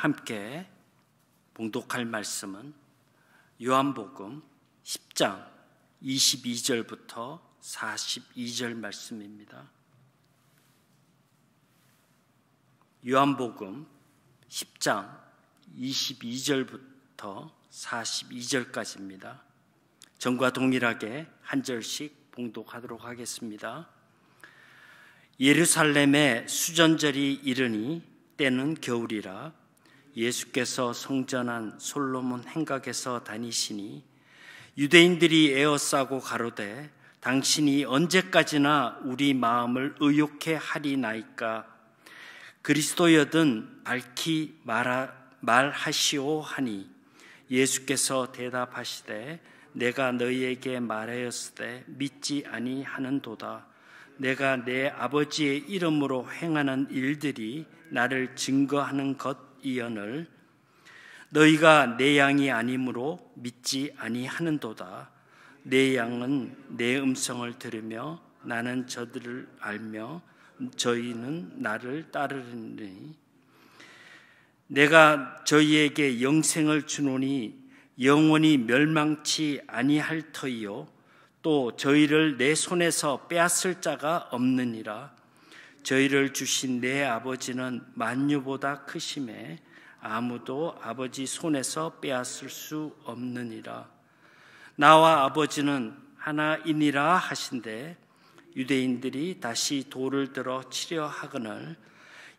함께 봉독할 말씀은 요한복음 10장 22절부터 42절 말씀입니다. 요한복음 10장 22절부터 42절까지입니다. 전과 동일하게 한 절씩 봉독하도록 하겠습니다. 예루살렘에 수전절이 이르니 때는 겨울이라 예수께서 성전한 솔로몬 행각에서 다니시니 유대인들이 에어싸고 가로되 당신이 언제까지나 우리 마음을 의욕해 하리나이까? 그리스도여든 밝히 말하, 말하시오 하니 예수께서 대답하시되 내가 너희에게 말하였으되 믿지 아니하는도다. 내가 내 아버지의 이름으로 행하는 일들이 나를 증거하는 것 이언을 너희가 내 양이 아니므로 믿지 아니하는도다. 내 양은 내 음성을 들으며 나는 저들을 알며 저희는 나를 따르리니. 내가 저희에게 영생을 주노니 영원히 멸망치 아니할 터이요. 또 저희를 내 손에서 빼앗을 자가 없느니라 저희를 주신 내 아버지는 만유보다 크심에 아무도 아버지 손에서 빼앗을 수 없느니라. 나와 아버지는 하나이니라 하신데 유대인들이 다시 돌을 들어 치려 하거늘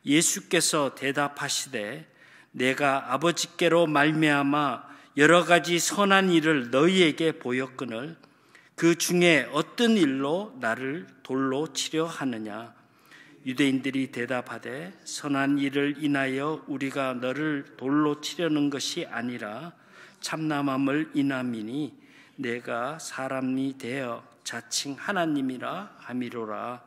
예수께서 대답하시되 내가 아버지께로 말미암아 여러 가지 선한 일을 너희에게 보였거늘 그 중에 어떤 일로 나를 돌로 치려 하느냐 유대인들이 대답하되 선한 일을 인하여 우리가 너를 돌로 치려는 것이 아니라 참남함을 인함이니 내가 사람이 되어 자칭 하나님이라 함이로라.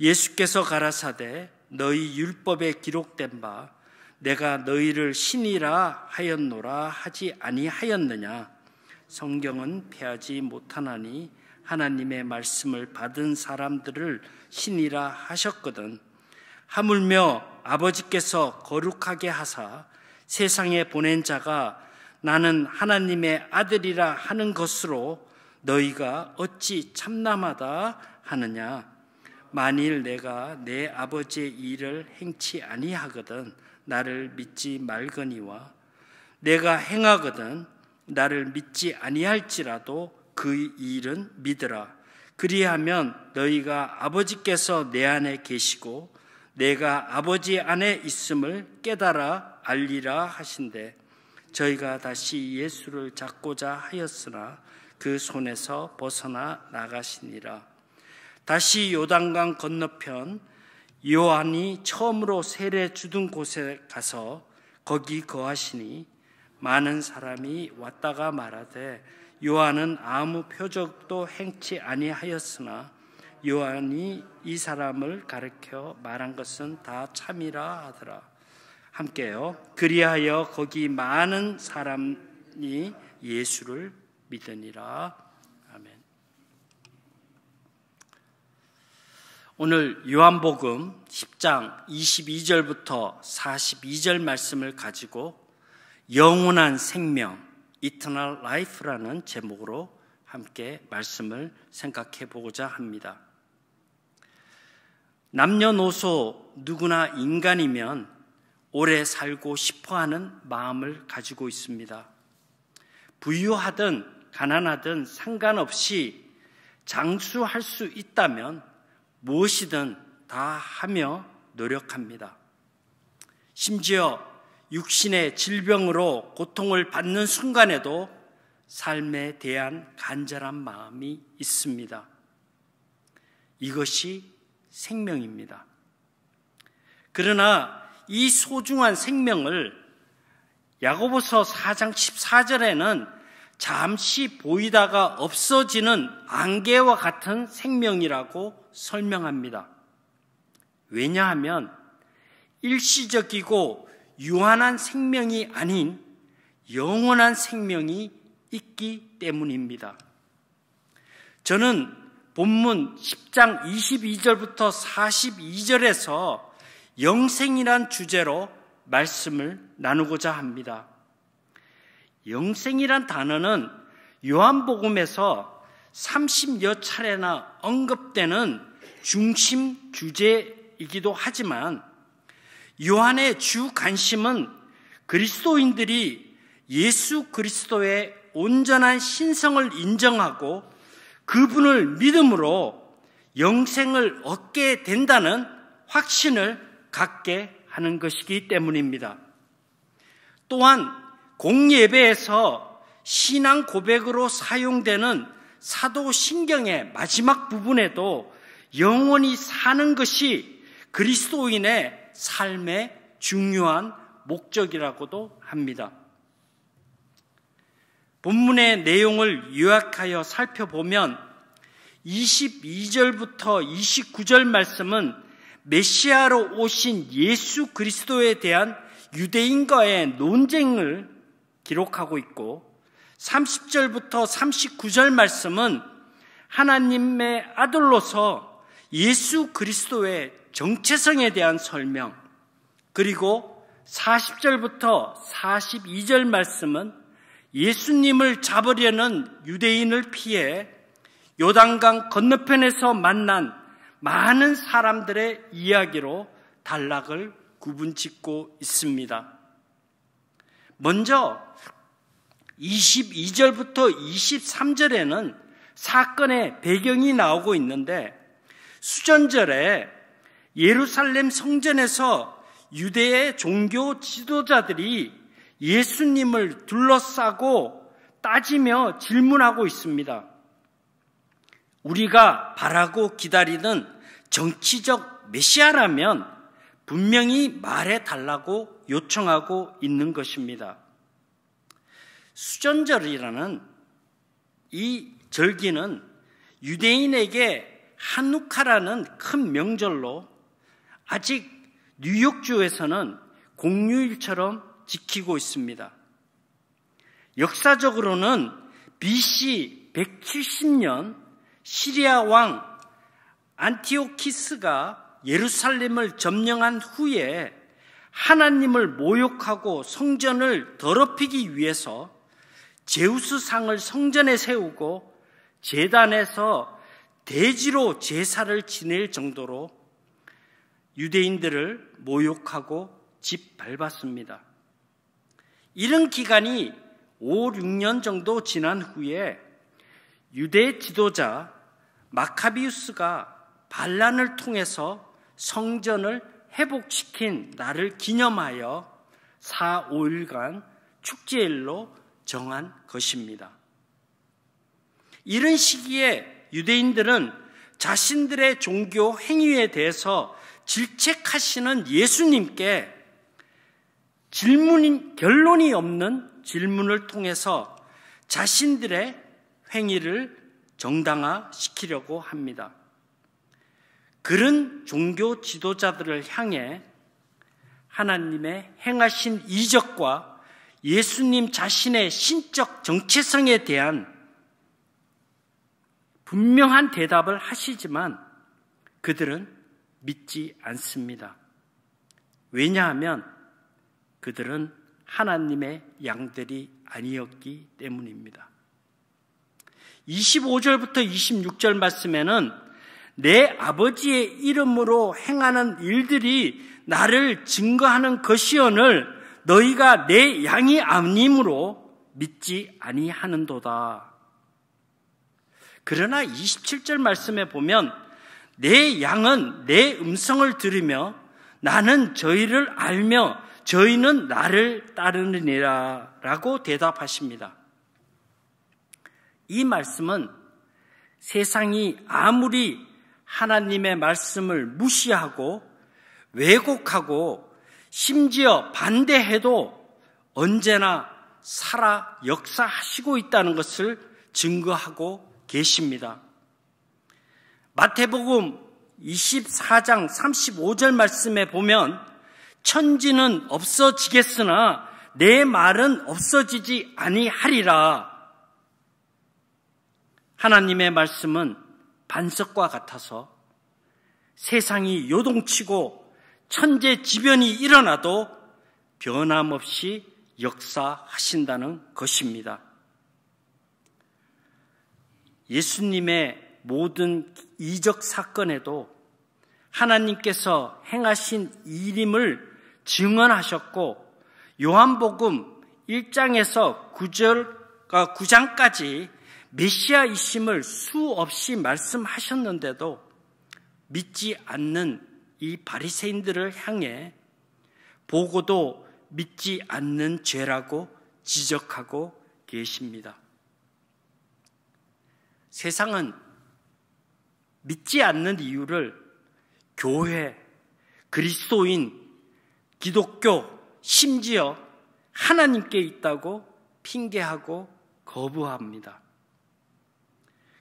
예수께서 가라사대 너희 율법에 기록된 바 내가 너희를 신이라 하였노라 하지 아니하였느냐? 성경은 패하지 못하나니 하나님의 말씀을 받은 사람들을 신이라 하셨거든. 하물며 아버지께서 거룩하게 하사 세상에 보낸 자가 나는 하나님의 아들이라 하는 것으로 너희가 어찌 참남하다 하느냐? 만일 내가 내 아버지의 일을 행치 아니하거든 나를 믿지 말거니와 내가 행하거든 나를 믿지 아니할지라도 그 일은 믿으라 그리하면 너희가 아버지께서 내 안에 계시고 내가 아버지 안에 있음을 깨달아 알리라 하신대 저희가 다시 예수를 잡고자 하였으나 그 손에서 벗어나 나가시니라. 다시 요단강 건너편 요한이 처음으로 세례 주둔 곳에 가서 거기 거하시니 많은 사람이 왔다가 말하되 요한은 아무 표적도 행치 아니하였으나 요한이 이 사람을 가르켜 말한 것은 다 참이라 하더라. 함께요. 그리하여 거기 많은 사람이 예수를 믿으니라. 아멘. 오늘 요한복음 10장 22절부터 42절 말씀을 가지고 영원한 생명, Eternal Life라는 제목으로 함께 말씀을 생각해 보고자 합니다. 남녀노소 누구나 인간이면 오래 살고 싶어 하는 마음을 가지고 있습니다. 부유하든 가난하든 상관없이 장수할 수 있다면 무엇이든 다 하며 노력합니다. 심지어 육신의 질병으로 고통을 받는 순간에도 삶에 대한 간절한 마음이 있습니다. 이것이 생명입니다. 그러나 이 소중한 생명을 야고보서 4장 14절에는 잠시 보이다가 없어지는 안개와 같은 생명이라고 설명합니다. 왜냐하면 일시적이고 유한한 생명이 아닌 영원한 생명이 있기 때문입니다. 저는 본문 10장 22절부터 42절에서 영생이란 주제로 말씀을 나누고자 합니다. 영생이란 단어는 요한복음에서 30여 차례나 언급되는 중심 주제이기도 하지만 요한의 주 관심은 그리스도인들이 예수 그리스도의 온전한 신성을 인정하고 그분을 믿음으로 영생을 얻게 된다는 확신을 갖게 하는 것이기 때문입니다. 또한 공예배에서 신앙 고백으로 사용되는 사도 신경의 마지막 부분에도 영원히 사는 것이 그리스도인의 삶의 중요한 목적이라고도 합니다. 본문의 내용을 요약하여 살펴보면 22절부터 29절 말씀은 메시아로 오신 예수 그리스도에 대한 유대인과의 논쟁을 기록하고 있고 30절부터 39절 말씀은 하나님의 아들로서 예수 그리스도의 정체성에 대한 설명 그리고 40절부터 42절 말씀은 예수님을 잡으려는 유대인을 피해 요단강 건너편에서 만난 많은 사람들의 이야기로 단락을 구분 짓고 있습니다. 먼저 22절부터 23절에는 사건의 배경이 나오고 있는데 수전절에 예루살렘 성전에서 유대의 종교 지도자들이 예수님을 둘러싸고 따지며 질문하고 있습니다. 우리가 바라고 기다리는 정치적 메시아라면 분명히 말해 달라고 요청하고 있는 것입니다. 수전절이라는 이 절기는 유대인에게 한누카라는 큰 명절로 아직 뉴욕주에서는 공휴일처럼 지키고 있습니다. 역사적으로는 BC 170년 시리아 왕 안티오키스가 예루살렘을 점령한 후에 하나님을 모욕하고 성전을 더럽히기 위해서 제우스 상을 성전에 세우고 재단에서 대지로 제사를 지낼 정도로 유대인들을 모욕하고 짓밟았습니다. 이런 기간이 5, 6년 정도 지난 후에 유대 지도자 마카비우스가 반란을 통해서 성전을 회복시킨 날을 기념하여 4, 5일간 축제일로 정한 것입니다. 이런 시기에 유대인들은 자신들의 종교 행위에 대해서 질책하시는 예수님께 질문, 결론이 없는 질문을 통해서 자신들의 행위를 정당화시키려고 합니다. 그런 종교 지도자들을 향해 하나님의 행하신 이적과 예수님 자신의 신적 정체성에 대한 분명한 대답을 하시지만 그들은 믿지 않습니다. 왜냐하면 그들은 하나님의 양들이 아니었기 때문입니다. 25절부터 26절 말씀에는 내 아버지의 이름으로 행하는 일들이 나를 증거하는 것이언을 너희가 내 양이 아님으로 믿지 아니하는도다. 그러나 27절 말씀에 보면 내 양은 내 음성을 들으며 나는 저희를 알며 저희는 나를 따르느니라 라고 대답하십니다. 이 말씀은 세상이 아무리 하나님의 말씀을 무시하고 왜곡하고 심지어 반대해도 언제나 살아 역사하시고 있다는 것을 증거하고 계십니다. 마태복음 24장 35절 말씀에 보면 천지는 없어지겠으나 내 말은 없어지지 아니하리라. 하나님의 말씀은 반석과 같아서 세상이 요동치고 천재지변이 일어나도 변함없이 역사하신다는 것입니다. 예수님의 모든 이적 사건에도 하나님께서 행하신 일임을 증언하셨고 요한복음 1장에서 9절과 9장까지 메시아이심을 수없이 말씀하셨는데도 믿지 않는 이 바리새인들을 향해 보고도 믿지 않는 죄라고 지적하고 계십니다. 세상은 믿지 않는 이유를 교회, 그리스도인, 기독교, 심지어 하나님께 있다고 핑계하고 거부합니다.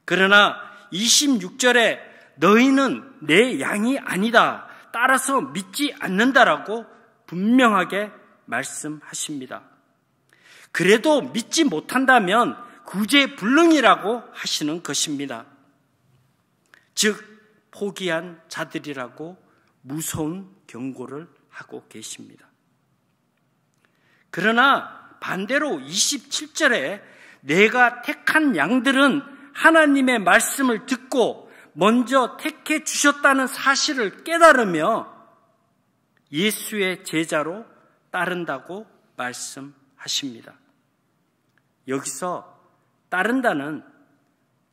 그러나 26절에 너희는 내 양이 아니다. 따라서 믿지 않는다라고 분명하게 말씀하십니다. 그래도 믿지 못한다면 구제불능이라고 하시는 것입니다. 즉, 포기한 자들이라고 무서운 경고를 하고 계십니다. 그러나 반대로 27절에 내가 택한 양들은 하나님의 말씀을 듣고 먼저 택해 주셨다는 사실을 깨달으며 예수의 제자로 따른다고 말씀하십니다. 여기서 따른다는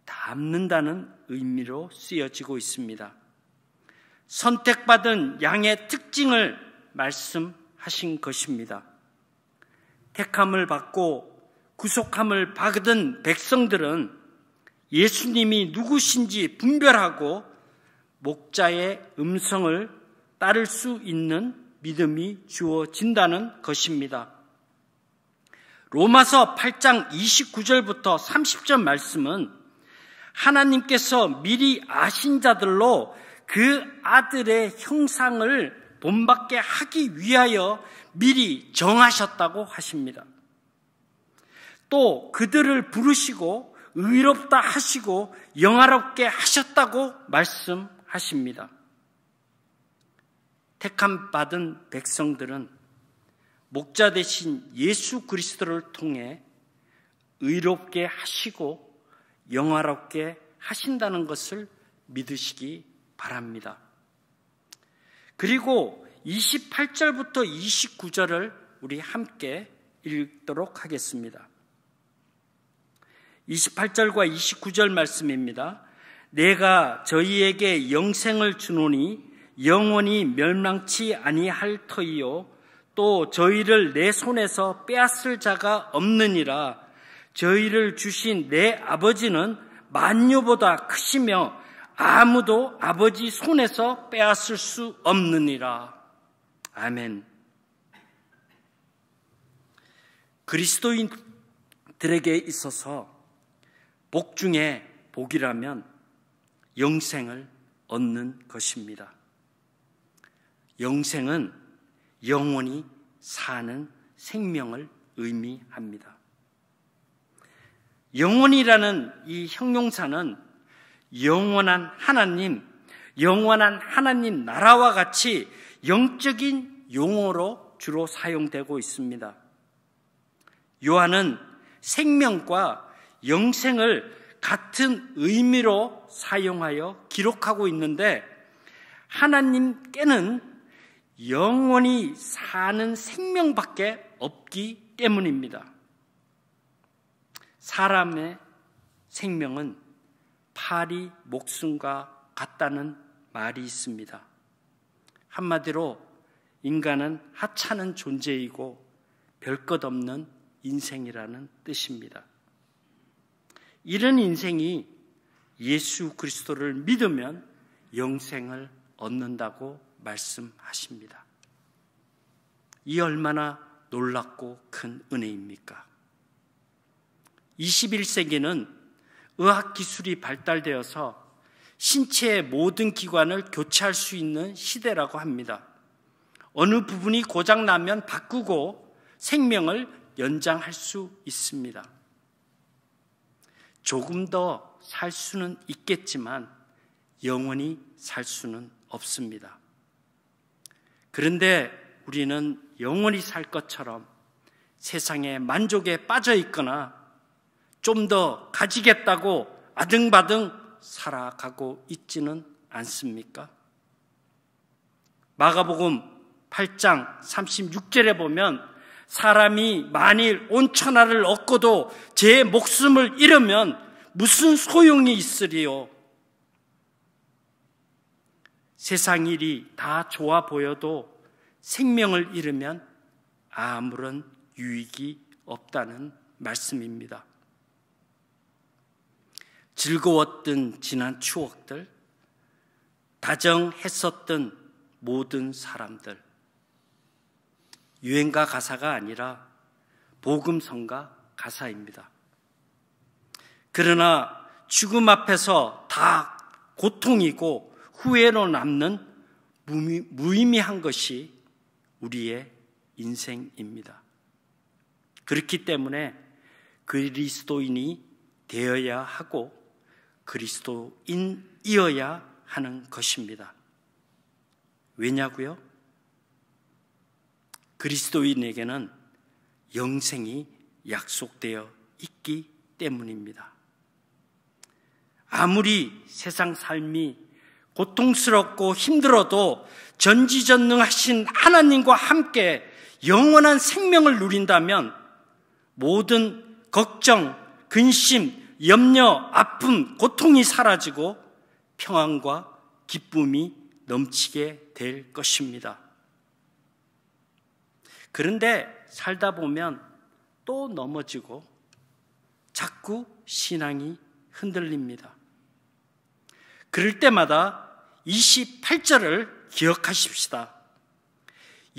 닮는다는 의미로 쓰여지고 있습니다. 선택받은 양의 특징을 말씀하신 것입니다. 택함을 받고 구속함을 받은 백성들은 예수님이 누구신지 분별하고 목자의 음성을 따를 수 있는 믿음이 주어진다는 것입니다. 로마서 8장 29절부터 30절 말씀은 하나님께서 미리 아신 자들로 그 아들의 형상을 본받게 하기 위하여 미리 정하셨다고 하십니다. 또 그들을 부르시고 의롭다 하시고 영화롭게 하셨다고 말씀하십니다. 택함 받은 백성들은 목자 대신 예수 그리스도를 통해 의롭게 하시고 영화롭게 하신다는 것을 믿으시기 바랍니다. 그리고 28절부터 29절을 우리 함께 읽도록 하겠습니다. 28절과 29절 말씀입니다. 내가 저희에게 영생을 주노니 영원히 멸망치 아니할 터이요 또 저희를 내 손에서 빼앗을 자가 없느니라 저희를 주신 내 아버지는 만유보다 크시며 아무도 아버지 손에서 빼앗을 수 없느니라. 아멘. 그리스도인들에게 있어서 복 중에 복이라면 영생을 얻는 것입니다. 영생은 영원히 사는 생명을 의미합니다. 영원이라는 이 형용사는 영원한 하나님, 영원한 하나님 나라와 같이 영적인 용어로 주로 사용되고 있습니다. 요한은 생명과 영생을 같은 의미로 사용하여 기록하고 있는데 하나님께는 영원히 사는 생명밖에 없기 때문입니다. 사람의 생명은 파리 목숨과 같다는 말이 있습니다. 한마디로 인간은 하찮은 존재이고 별것 없는 인생이라는 뜻입니다. 이런 인생이 예수 그리스도를 믿으면 영생을 얻는다고 말씀하십니다. 이 얼마나 놀랍고 큰 은혜입니까? 21세기는 의학 기술이 발달되어서 신체의 모든 기관을 교체할 수 있는 시대라고 합니다. 어느 부분이 고장나면 바꾸고 생명을 연장할 수 있습니다. 조금 더 살 수는 있겠지만 영원히 살 수는 없습니다. 그런데 우리는 영원히 살 것처럼 세상에 만족에 빠져 있거나 좀 더 가지겠다고 아등바등 살아가고 있지는 않습니까? 마가복음 8장 36절에 보면 사람이 만일 온 천하를 얻고도 제 목숨을 잃으면 무슨 소용이 있으리요? 세상 일이 다 좋아 보여도 생명을 잃으면 아무런 유익이 없다는 말씀입니다. 즐거웠던 지난 추억들, 다정했었던 모든 사람들, 유행가 가사가 아니라 복음성가 가사입니다. 그러나 죽음 앞에서 다 고통이고 후회로 남는 무의미한 것이 우리의 인생입니다. 그렇기 때문에 그리스도인이 되어야 하고 그리스도인이어야 하는 것입니다. 왜냐고요? 그리스도인에게는 영생이 약속되어 있기 때문입니다. 아무리 세상 삶이 고통스럽고 힘들어도 전지전능하신 하나님과 함께 영원한 생명을 누린다면 모든 걱정, 근심, 염려, 아픔, 고통이 사라지고 평안과 기쁨이 넘치게 될 것입니다. 그런데 살다 보면 또 넘어지고 자꾸 신앙이 흔들립니다. 그럴 때마다 28절을 기억하십시다.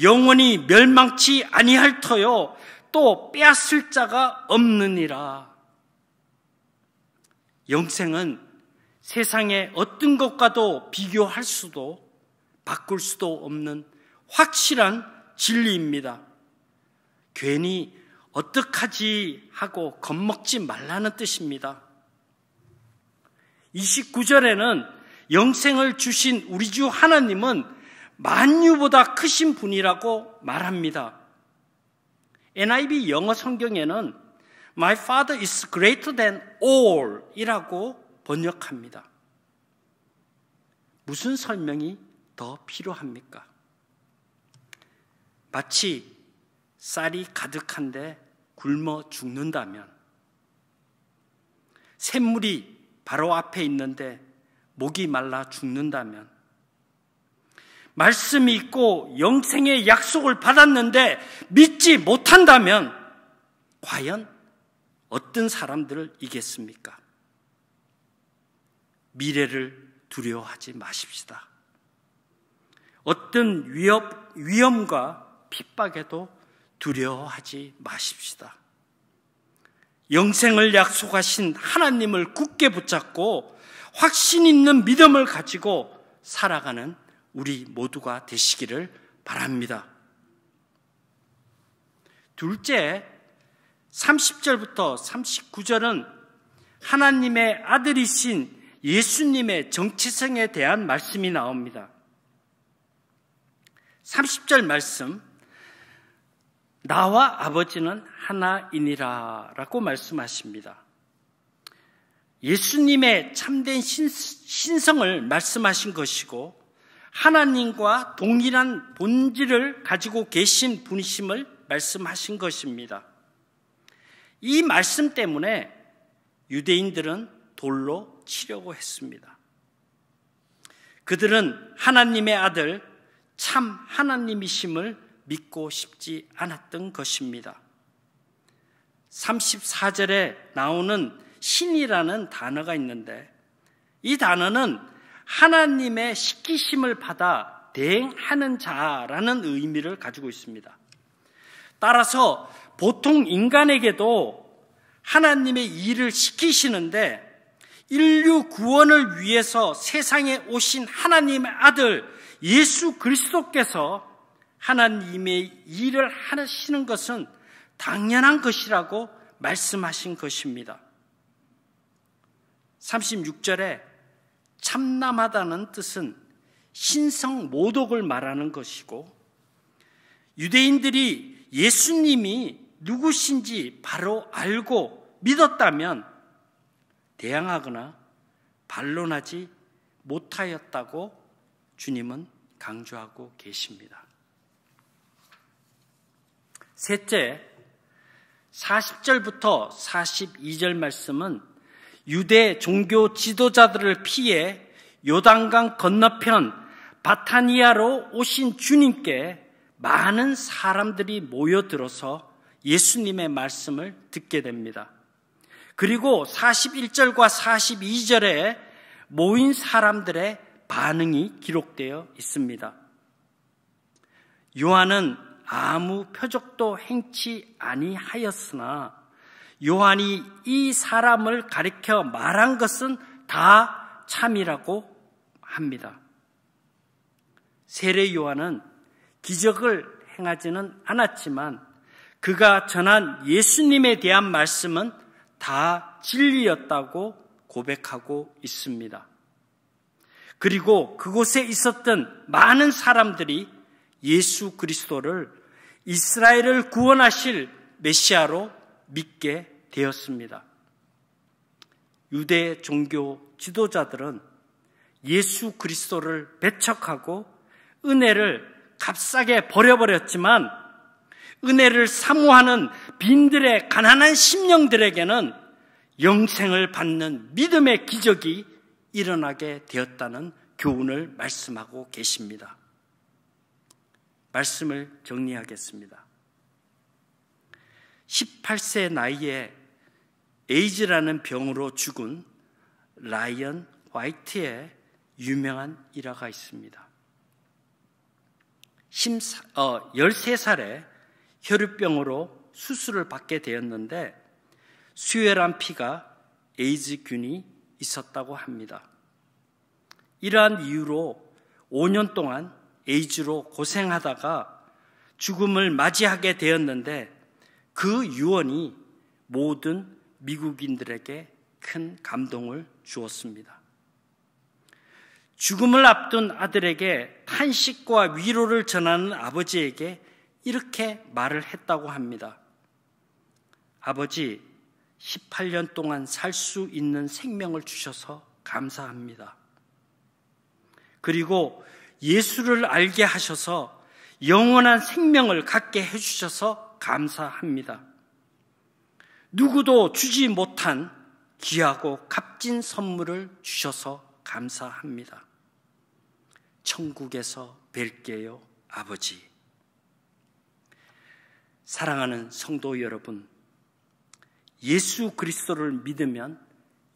영원히 멸망치 아니할 터요 또 빼앗을 자가 없느니라. 영생은 세상의 어떤 것과도 비교할 수도 바꿀 수도 없는 확실한 진리입니다. 괜히 어떡하지 하고 겁먹지 말라는 뜻입니다. 29절에는 영생을 주신 우리 주 하나님은 만유보다 크신 분이라고 말합니다. NIV 영어 성경에는 My Father is greater than all 이라고 번역합니다. 무슨 설명이 더 필요합니까? 마치 쌀이 가득한데 굶어 죽는다면 샘물이 바로 앞에 있는데 목이 말라 죽는다면 말씀이 있고 영생의 약속을 받았는데 믿지 못한다면 과연 어떤 사람들을 이겠습니까? 미래를 두려워하지 마십시다. 어떤 위협, 위험과 핍박에도 두려워하지 마십시다. 영생을 약속하신 하나님을 굳게 붙잡고 확신 있는 믿음을 가지고 살아가는 우리 모두가 되시기를 바랍니다. 둘째, 30절부터 39절은 하나님의 아들이신 예수님의 정체성에 대한 말씀이 나옵니다. 30절 말씀, 나와 아버지는 하나이니라 라고 말씀하십니다. 예수님의 참된 신성을 말씀하신 것이고 하나님과 동일한 본질을 가지고 계신 분이심을 말씀하신 것입니다. 이 말씀 때문에 유대인들은 돌로 치려고 했습니다. 그들은 하나님의 아들 참 하나님이심을 믿고 싶지 않았던 것입니다. 34절에 나오는 신이라는 단어가 있는데 이 단어는 하나님의 시키심을 받아 대행하는 자라는 의미를 가지고 있습니다. 따라서 보통 인간에게도 하나님의 일을 시키시는데 인류 구원을 위해서 세상에 오신 하나님의 아들 예수 그리스도께서 하나님의 일을 하시는 것은 당연한 것이라고 말씀하신 것입니다. 36절에 참남하다는 뜻은 신성 모독을 말하는 것이고 유대인들이 예수님이 누구신지 바로 알고 믿었다면 대항하거나 반론하지 못하였다고 주님은 강조하고 계십니다. 셋째, 40절부터 42절 말씀은 유대 종교 지도자들을 피해 요단강 건너편 바타니아로 오신 주님께 많은 사람들이 모여들어서 예수님의 말씀을 듣게 됩니다. 그리고 41절과 42절에 모인 사람들의 반응이 기록되어 있습니다. 요한은 아무 표적도 행치 아니하였으나 요한이 이 사람을 가리켜 말한 것은 다 참이라고 합니다. 세례 요한은 기적을 행하지는 않았지만 그가 전한 예수님에 대한 말씀은 다 진리였다고 고백하고 있습니다. 그리고 그곳에 있었던 많은 사람들이 예수 그리스도를 이스라엘을 구원하실 메시아로 믿게 되었습니다. 유대 종교 지도자들은 예수 그리스도를 배척하고 은혜를 값싸게 버려버렸지만 은혜를 사모하는 빈들의 가난한 심령들에게는 영생을 받는 믿음의 기적이 일어나게 되었다는 교훈을 말씀하고 계십니다. 말씀을 정리하겠습니다. 18세 나이에 에이즈라는 병으로 죽은 라이언 화이트의 유명한 일화가 있습니다. 13살에 어, 혈류병으로 수술을 받게 되었는데 수혈한 피가 에이즈균이 있었다고 합니다. 이러한 이유로 5년 동안 에이즈로 고생하다가 죽음을 맞이하게 되었는데 그 유언이 모든 미국인들에게 큰 감동을 주었습니다. 죽음을 앞둔 아들에게 탄식과 위로를 전하는 아버지에게 이렇게 말을 했다고 합니다. 아버지, 18년 동안 살 수 있는 생명을 주셔서 감사합니다. 그리고 예수를 알게 하셔서 영원한 생명을 갖게 해주셔서 감사합니다. 누구도 주지 못한 귀하고 값진 선물을 주셔서 감사합니다. 천국에서 뵐게요, 아버지. 사랑하는 성도 여러분, 예수 그리스도를 믿으면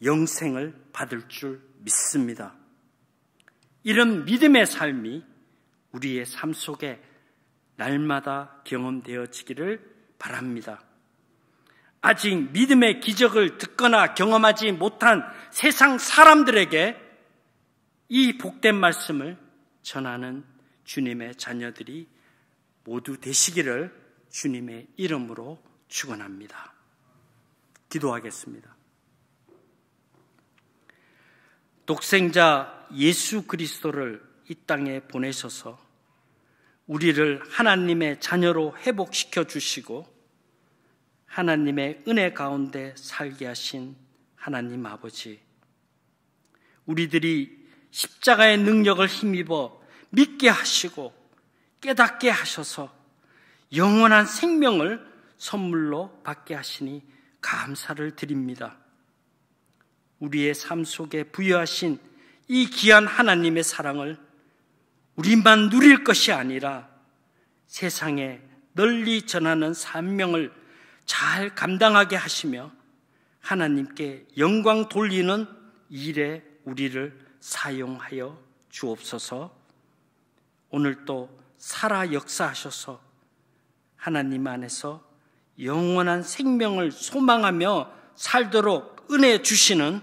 영생을 받을 줄 믿습니다. 이런 믿음의 삶이 우리의 삶 속에 날마다 경험되어지기를 바랍니다. 아직 믿음의 기적을 듣거나 경험하지 못한 세상 사람들에게 이 복된 말씀을 전하는 주님의 자녀들이 모두 되시기를 주님의 이름으로 축원합니다. 기도하겠습니다. 독생자 예수 그리스도를 이 땅에 보내셔서 우리를 하나님의 자녀로 회복시켜 주시고 하나님의 은혜 가운데 살게 하신 하나님 아버지. 우리들이 십자가의 능력을 힘입어 믿게 하시고 깨닫게 하셔서 영원한 생명을 선물로 받게 하시니 감사를 드립니다. 우리의 삶 속에 부여하신 이 귀한 하나님의 사랑을 우리만 누릴 것이 아니라 세상에 널리 전하는 산명을 잘 감당하게 하시며 하나님께 영광 돌리는 일에 우리를 사용하여 주옵소서 오늘도 살아 역사하셔서 하나님 안에서 영원한 생명을 소망하며 살도록 은혜 주시는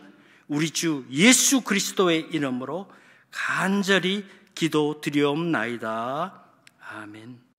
우리 주 예수 그리스도의 이름으로 간절히 기도 드리옵나이다. 아멘.